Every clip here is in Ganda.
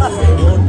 Gracias.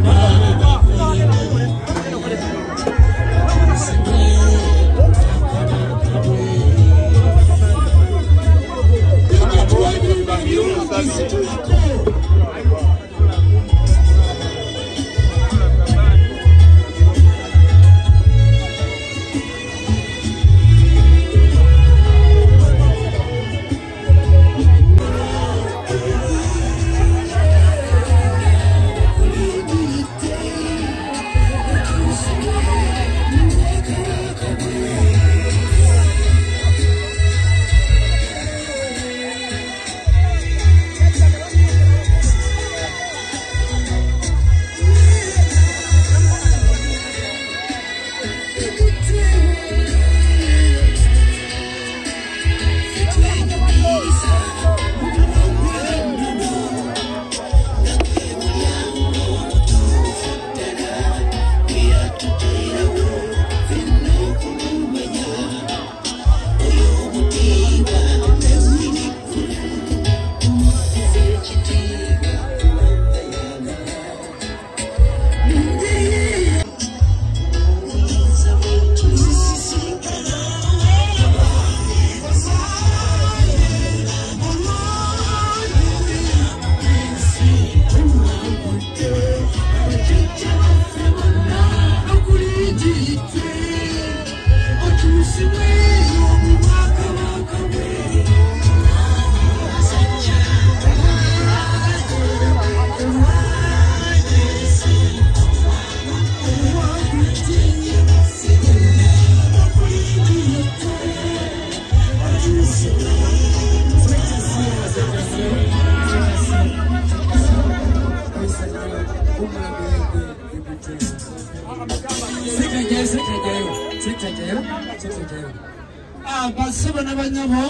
Basibe ne banyabo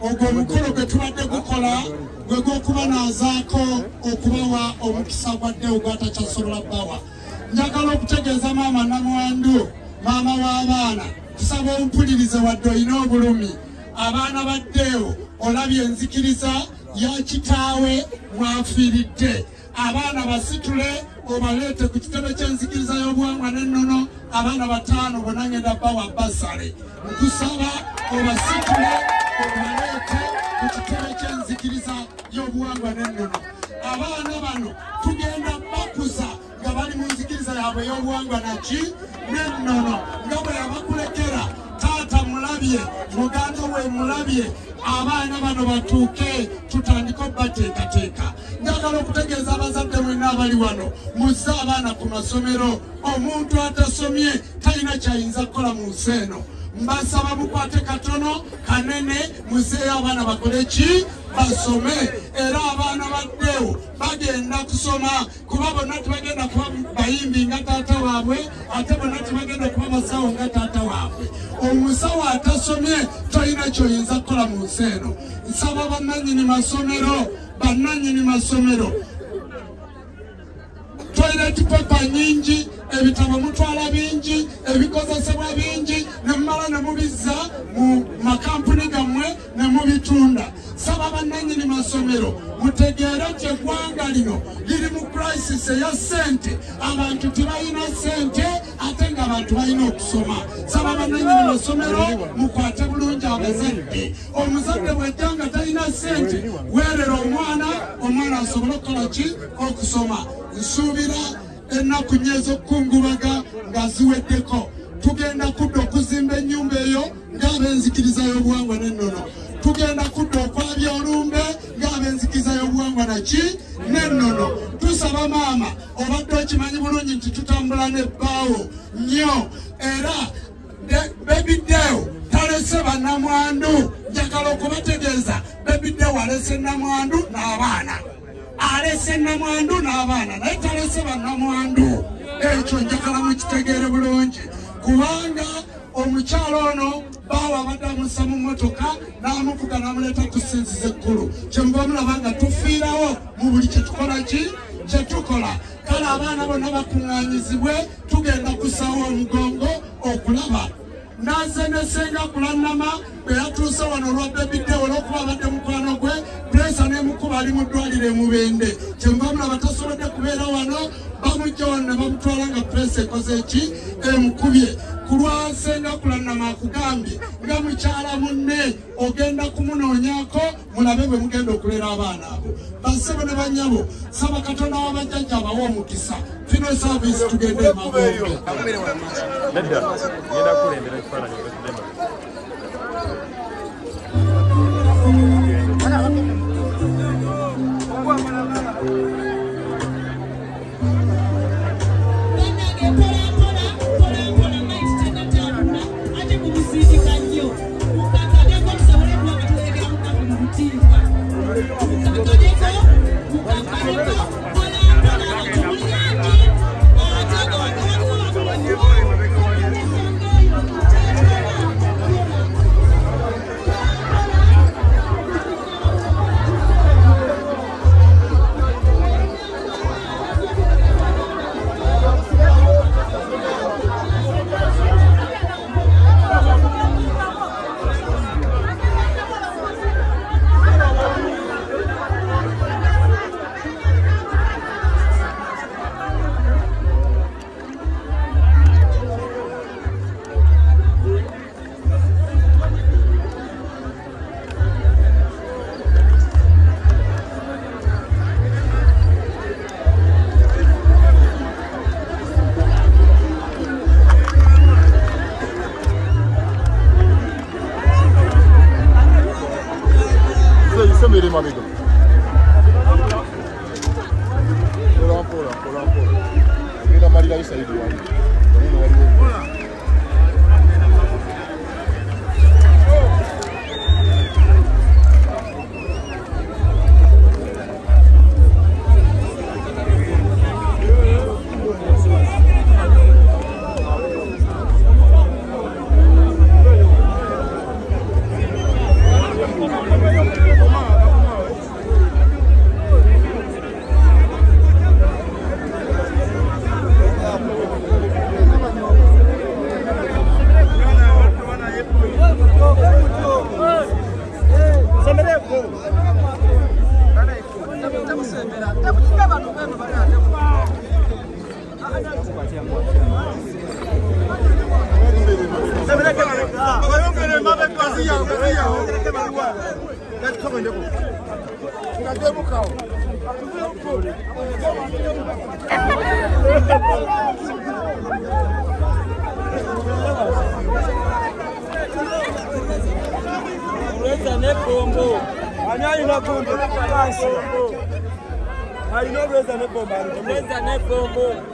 ogwo omukolo gwe tubadde gukola gwe gw'okubanaazaako okubawa omukisa gwadde ogwatakyasobola bbawa. Njagala okutegeeza maama namwandu maama w'abaana tusaba ompulirize wadde olina obulumi. Abaana baddeewo olabye enzikiriza ya kitaawe mwafiiridde. Abaana basitule obaleete ku kitebe ky'enzikiriza y'obuwangwa n'ennono abaana bataano bonna ngenda bawa basale. Nkusaba obasitule obaleete ku kitebe ky'enzikiriza y'obuwangwa n'ennono. Abaana bano tugenda bakuza nga bali mu nzikiriza yaabwe y'obuwangwa naki n'ennono. Nga bwe yabakulekera taata mulabye muganda we mulabye abaana bano batuuke tutandike obateekateeka njagala okutegeeza abazadde mwenna abali wano. Muzze abaana ku masomero omuntu atasomye talina kyayinza kukola mu nsi eno mbasaba mukwate katono kanene muzeeyo abaana bakole ki? Basome. Era abaana baddeewo bagenda kusoma. Kuba bonna tebagenda kuba bayimbi nga taata waabwe ate bonna tebagenda kuba basawo nga taata waabwe. Omusawo atasomye tolina kyoyinza kukola mu nsi eno nsaba bannanyini masomero bannanyini masomero toilet pepa nyingi ebitabo mutwala bingi ebikozesebwa bingi nemumala nemubizza mu makampuni gammwe nemubitunda saba bannanyini masomero mutegeere nti eggwanga lino liri mu crisis eya sente abantu tebalina sente ate nga abantu balina okusoma. Saba bannanyini masomero mukwate bulungi abazadde. Omuzadde bwejja nga talina sente weerera omwana omwana asobole okukola ki? Okusoma nsuubira ennaku nye ez'okukungubaga nga ziweddeko. Tugenda kudda okuzimba ennyumba eyo ng'ab'enzikiriza y'obuwangwa n'ennono. Tugenda kudda okwabya olumbe ng'ab'enzikiriza y'obuwangwa naki n'ennono. Tusaba maama obadde okimanyi bulungi nti tutambula n'ebbaawo nnyo. Era bebiddeewo talese bannamwandu. Njagala okubategeeza bebiddeewo alese nnamwandu n'abaana alese namwandu n'abaana naye talese bannamwandu ekyo njagala mukitegeere bulungi. Kubanga omukyalo ono baawa abadde amussa mu motoka n'amuvuga n'amuleeta ku sinziza ekkulu kyemuba mulaba nga tufiirawo mu buli kyetukola ki? Kyetukola kale abaana bonna bakuŋŋaanyizibwe tugenda kusawo omugongo okulaba. Naze nesenga kulannama bwe yatuuse wano olwa bebidde olw'okuba abadde mukwano pureesa n'emukuba ali mu ddwaliro emubende. Kyenva mulaba tasobodde kubeera wano bamujja wano ne bamutwala nga pureesa ekoze eki emukubye ku lwasengakulanama akugambye nga mukyala munne ogenda kumunoonyako mulabe bwe mugenda okuleera abaana abo. Basebo ne banyabo saba katonda wabajjajja abawa omukisa. Fino saavisi tugende emagombe Ayino Reza Nepombo. Reza Nepombo.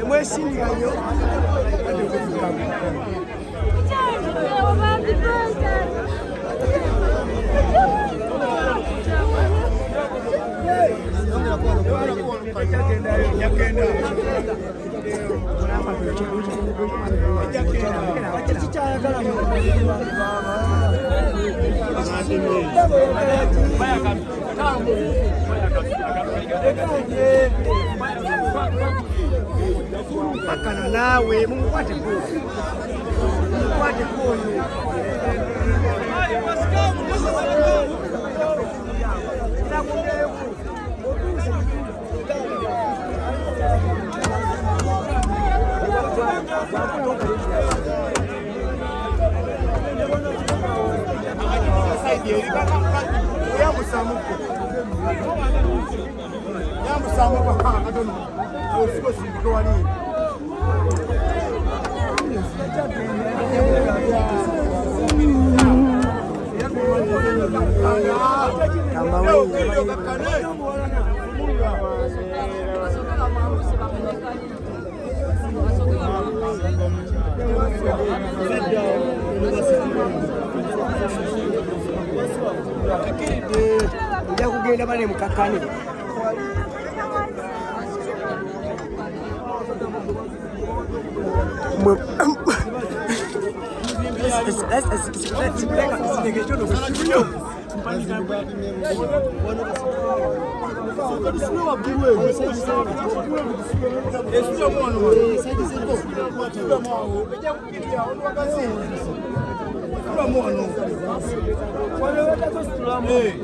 emwesindikanyo Thank you. Fakana nawe, Mungu kwate kuni, Mungu kwate kuni. Uyamusamuko yamusamba kwakanga dono osikosikulwani Thank you. nja kugenda bane mukakkane Hey.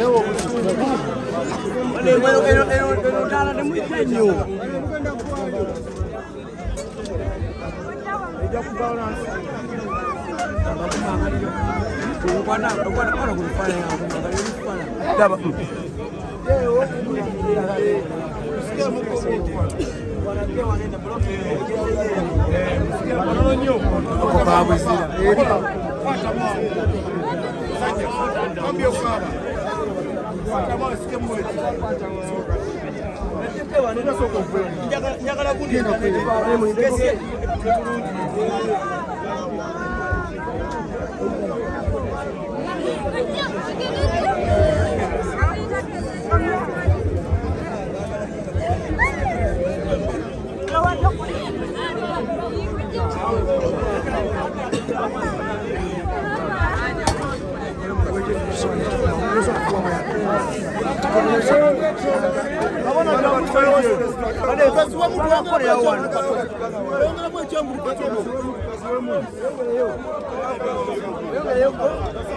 eno ddala temujja nnyo ejja kuvawo nansi okwana ku bifaananyi akumagalira ebifaananyi daba ako kabuzira njagala kundikesi ya wani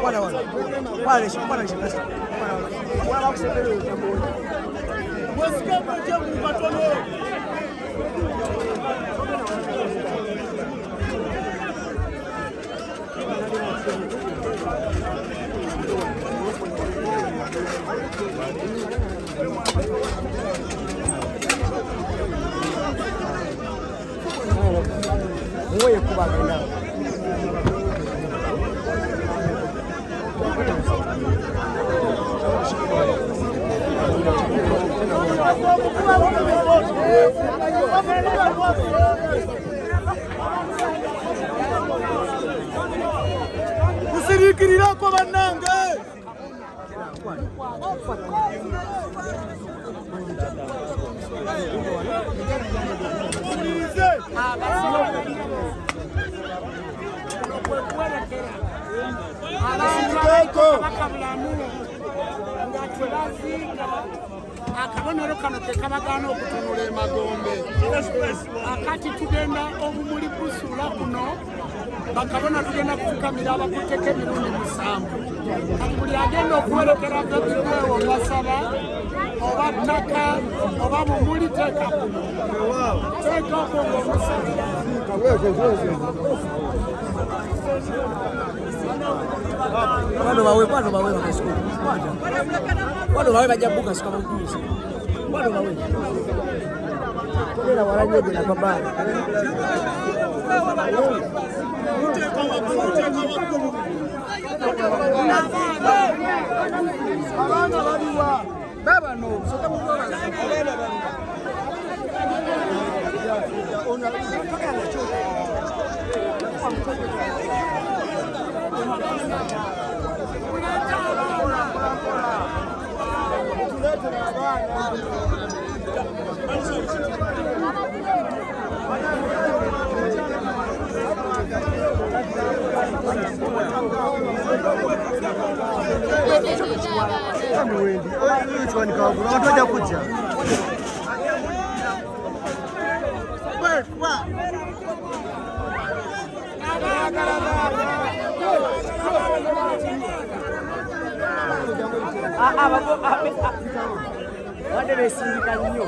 kwana wani kwana shi kwana shi kasa kwana wani kwana wani kwana wani kwana wani kwana wani kwana wani kwana wani kwana wani kwana wani kwana wani kwana wani kwana wani kwana ruim é Cuba Grande. Usirikirira kwa bananga abantu bakabulamu nga twe baziika akabonero kano tekabagaana okutunula emagombe. Akati tugenda obumuli busuula kuno bakabona tugenda kufukamira abakutteko emirundi musanvu. Kati buli agenda okuwerekerako ebiweewo basaba oba ttaka oba bumuli teeka kuno. Teeka okwo ngaomusaba Wano bawe, wano bawe bakasuku. Wano bawe bajja kubuka sika mujuzi. Wano bawe. Kubera walanyeje na baba. Abaana baliwa. Which one, Kabu? What do you put abadde besindika nnyo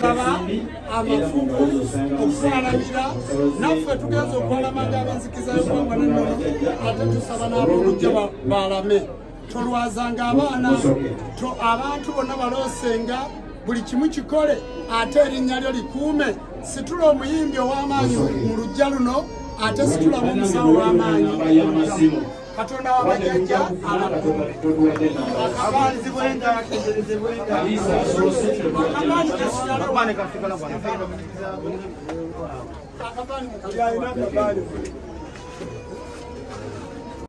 kaba amafumu okufalanira naffe tugenza okwalamanga nennono ate tusaba n'abolujja balame tolwazanga abaana abantu bonna baloosenga buli kimu kikole ate erinnya lyo likuume situla omuyimbi ow'amaanyi mu lujja luno ate situlamu omusawo w'amaanyi katonda wabajjajja alakume